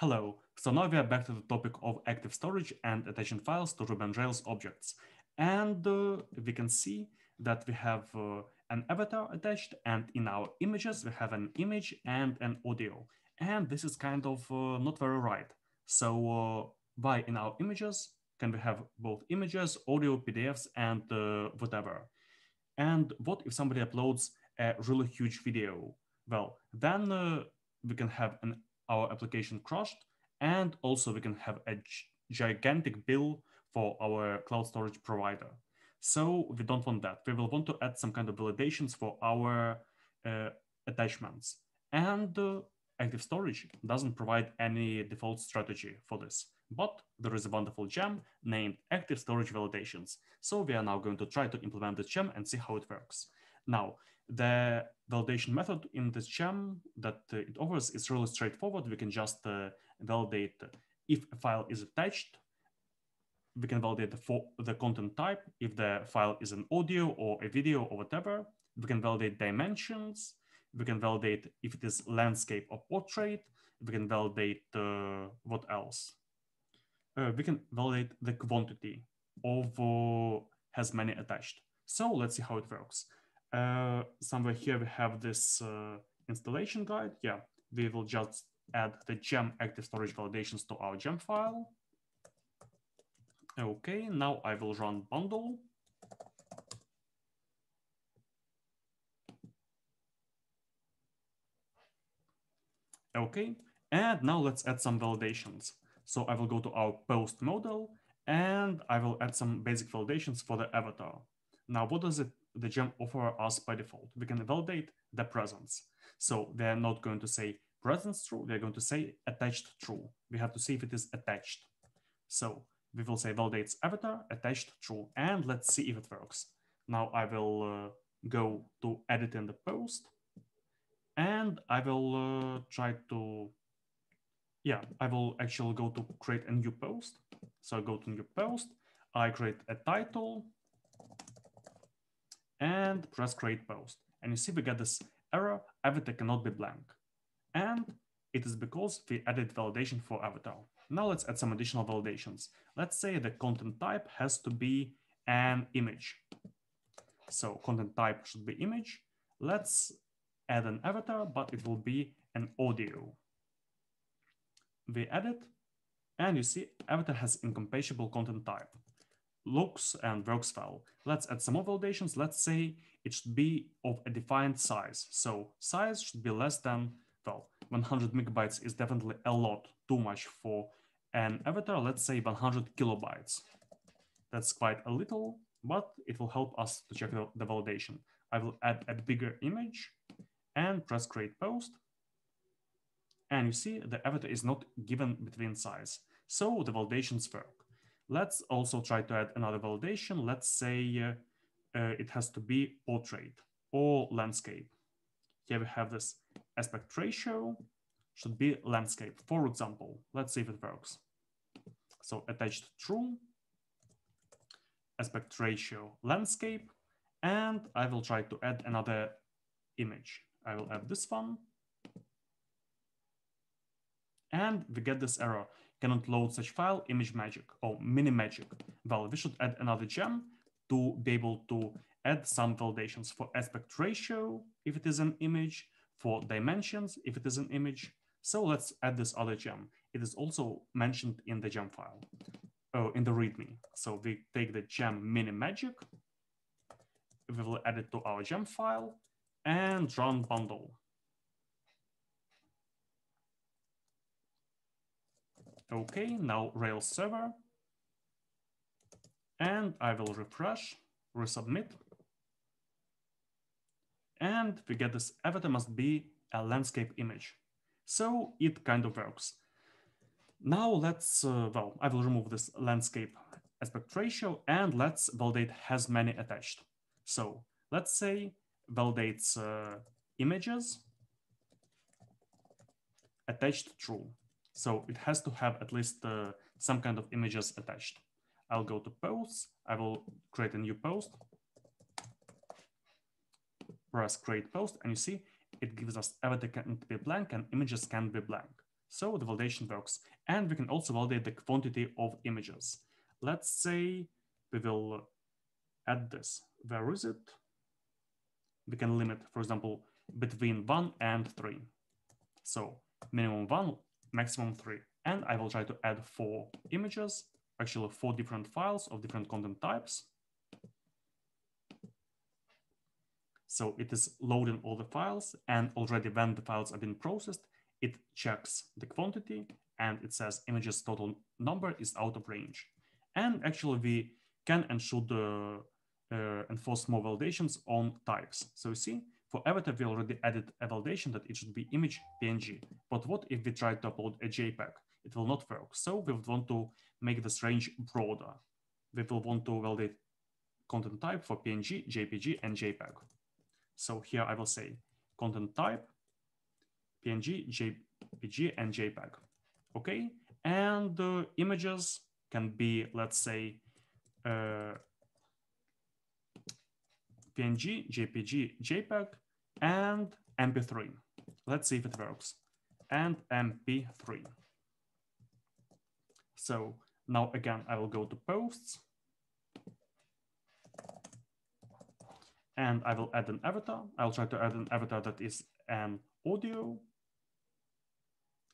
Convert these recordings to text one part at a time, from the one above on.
Hello, so now we are back to the topic of active storage and attaching files to Ruby on Rails objects. And uh, we can see that we have uh, an avatar attached and in our images, we have an image and an audio. And this is kind of uh, not very right. So uh, why in our images can we have both images, audio, PDFs, and uh, whatever? And what if somebody uploads a really huge video? Well, then uh, we can have an our application crashed. And also we can have a gigantic bill for our cloud storage provider. So we don't want that. We will want to add some kind of validations for our uh, attachments. And uh, Active Storage doesn't provide any default strategy for this, but there is a wonderful gem named Active Storage Validations. So we are now going to try to implement the gem and see how it works. Now, the validation method in this gem that uh, it offers is really straightforward. We can just uh, validate if a file is attached. We can validate for the content type, if the file is an audio or a video or whatever. We can validate dimensions. We can validate if it is landscape or portrait. We can validate uh, what else? Uh, we can validate the quantity of uh, has many attached. So let's see how it works. Uh, somewhere here we have this uh, installation guide. Yeah, we will just add the gem active storage validations to our gem file. Okay, now I will run bundle. Okay, and now let's add some validations. So I will go to our post model and I will add some basic validations for the avatar. Now, what does it the gem offer us by default. We can validate the presence. So they're not going to say presence true, they're going to say attached true. We have to see if it is attached. So we will say validates avatar attached true, and let's see if it works. Now I will uh, go to edit in the post, and I will uh, try to, yeah, I will actually go to create a new post. So I go to new post, I create a title, and press create post. And you see we get this error, avatar cannot be blank. And it is because we added validation for avatar. Now let's add some additional validations. Let's say the content type has to be an image. So content type should be image. Let's add an avatar, but it will be an audio. We add it, and you see avatar has incompatible content type looks and works well. Let's add some more validations. Let's say it should be of a defined size. So size should be less than, well, 100 megabytes is definitely a lot, too much for an avatar. Let's say 100 kilobytes. That's quite a little, but it will help us to check the, the validation. I will add a bigger image and press create post. And you see the avatar is not given between size. So the validations work. Let's also try to add another validation. Let's say uh, uh, it has to be portrait or landscape. Here we have this aspect ratio should be landscape. For example, let's see if it works. So attached true, aspect ratio landscape, and I will try to add another image. I will add this one. And we get this error cannot load such file ImageMagick or MiniMagick Well, we should add another gem to be able to add some validations for aspect ratio, if it is an image, for dimensions, if it is an image. So let's add this other gem. It is also mentioned in the gem file, oh, in the README. So we take the gem MiniMagick, we will add it to our gem file and run bundle. Okay, now Rails server. And I will refresh, resubmit. And we get this avatar must be a landscape image. So it kind of works. Now let's, uh, well, I will remove this landscape aspect ratio and let's validate has many attached. So let's say validates uh, images attached true. So it has to have at least uh, some kind of images attached. I'll go to posts. I will create a new post. Press create post and you see it gives us everything can be blank and images can be blank. So the validation works. And we can also validate the quantity of images. Let's say we will add this. Where is it? We can limit, for example, between one and three. So minimum one, maximum three. And I will try to add four images, actually four different files of different content types. So it is loading all the files and already when the files are being processed, it checks the quantity and it says images total number is out of range. And actually we can and should uh, uh, enforce more validations on types. So you see, for avatar, we already added a validation that it should be image PNG. But what if we try to upload a JPEG? It will not work. So we would want to make this range broader. We will want to validate content type for PNG, JPG, and JPEG. So here I will say content type, PNG, JPG, and JPEG. Okay, and the images can be, let's say, uh, PNG, JPG, JPEG, and MP3. Let's see if it works. And MP3. So now again, I will go to posts. And I will add an avatar. I'll try to add an avatar that is an audio.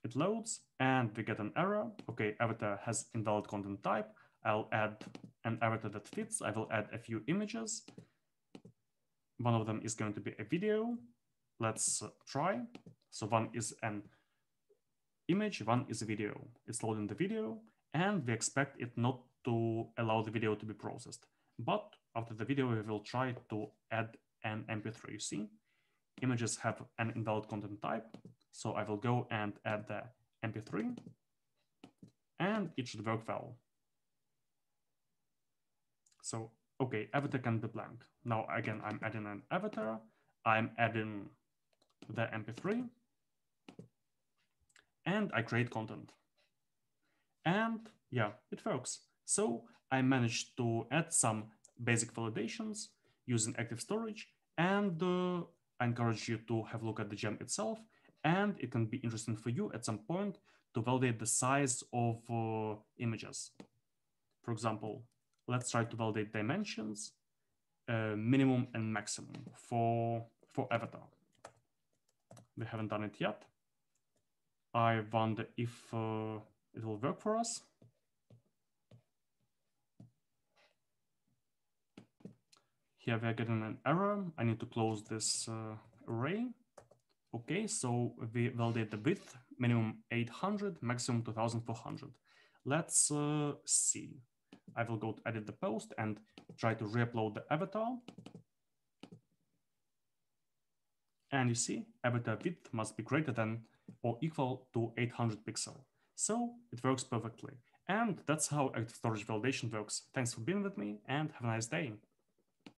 It loads and we get an error. Okay, avatar has invalid content type. I'll add an avatar that fits. I will add a few images. One of them is going to be a video. Let's try. So one is an image, one is a video. It's loading the video and we expect it not to allow the video to be processed. But after the video, we will try to add an MP3. You see, images have an invalid content type. So I will go and add the MP3 and it should work well. So okay, avatar can be blank. Now again, I'm adding an avatar. I'm adding the MP3 and I create content. And yeah, it works. So I managed to add some basic validations using active storage and uh, I encourage you to have a look at the gem itself and it can be interesting for you at some point to validate the size of uh, images. For example, let's try to validate dimensions, uh, minimum and maximum for, for avatar. We haven't done it yet. I wonder if uh, it will work for us. Here we're getting an error. I need to close this uh, array. Okay, so we validate the width, minimum 800, maximum 2400. Let's uh, see. I will go to edit the post and try to re-upload the avatar. And you see, avatar width must be greater than or equal to 800 pixel. So it works perfectly. And that's how active storage validation works. Thanks for being with me and have a nice day.